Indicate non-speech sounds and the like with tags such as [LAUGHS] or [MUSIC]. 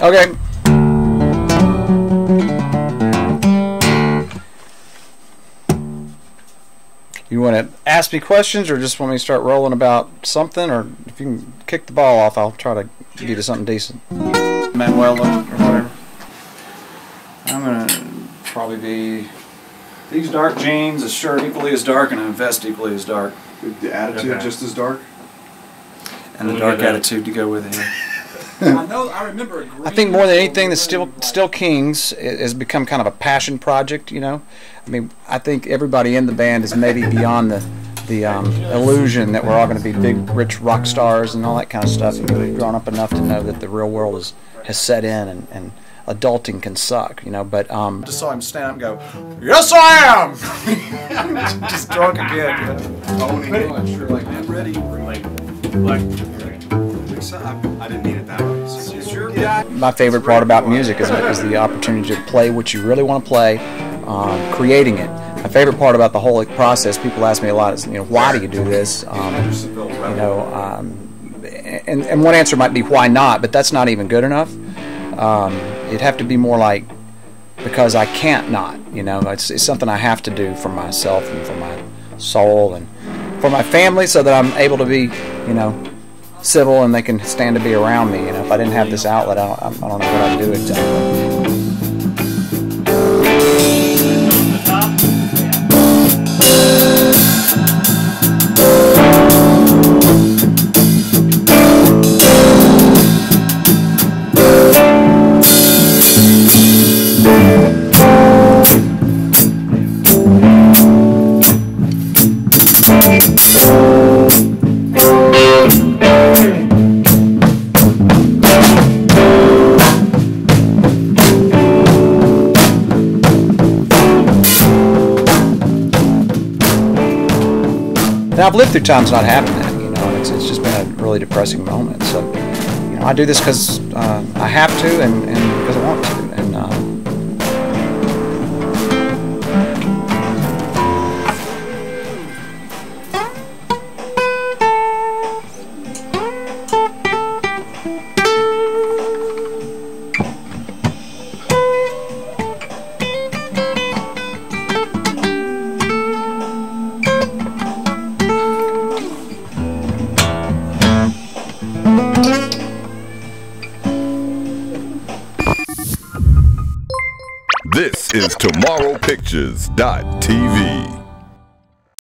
Okay. You want to ask me questions or just want me to start rolling about something? Or if you can kick the ball off, I'll try to give you something decent. Manuela or whatever. I'm going to probably be these dark jeans, a shirt equally as dark, and a vest equally as dark. The attitude Okay. just as dark. And a Look dark attitude to go with it. I know. I remember. A I think more than anything, the Still Still Kings has become kind of a passion project. You know, I mean, I think everybody in the band is maybe beyond the the um, illusion that we're all going to be big, rich rock stars and all that kind of stuff. And we've grown up enough to know that the real world is has set in and. and Adulting can suck, you know, but um. Just saw him stand up and go, "Yes, I am." [LAUGHS] Just drunk again. Owning it. I'm sure. Like I'm ready. Like, like, I didn't mean my favorite part about music is, is the opportunity to play what you really want to play, um, creating it. My favorite part about the whole process, people ask me a lot, is you know why do you do this? Um, you know, um, and and one answer might be why not, but that's not even good enough. Um, it'd have to be more like because I can't not. You know, it's, it's something I have to do for myself and for my soul and for my family, so that I'm able to be, you know, civil and they can stand to be around me. You know, if I didn't have this outlet, I don't, I don't know what I'd do exactly. And I've lived through times not having that, you know, and it's, it's just been a really depressing moment. So, you know, I do this because uh, I have to and, and because I want to. This is TomorrowPictures.tv.